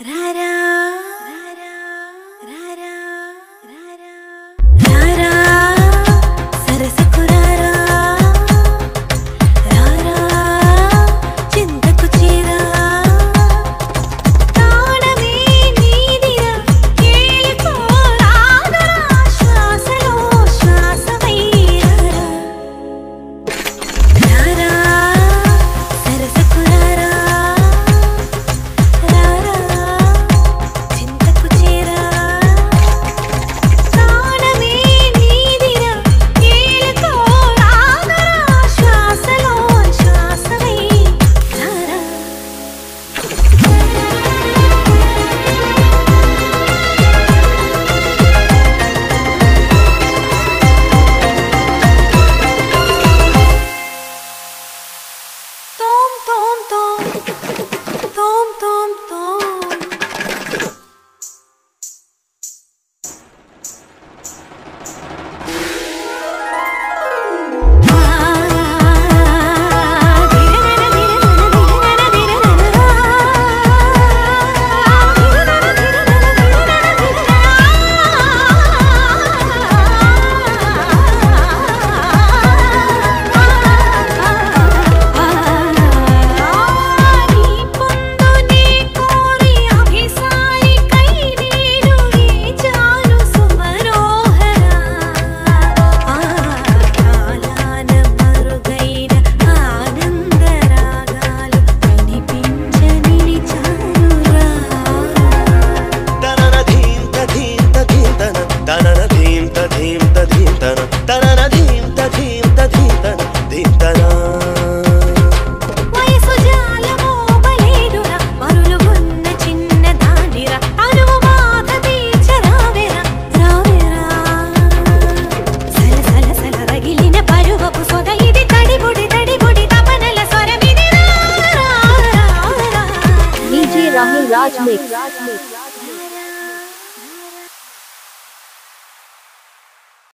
Ra-ra. తధీం తధీం తన తన ధీం తధీం తధీం తన ధీం తనా राहुल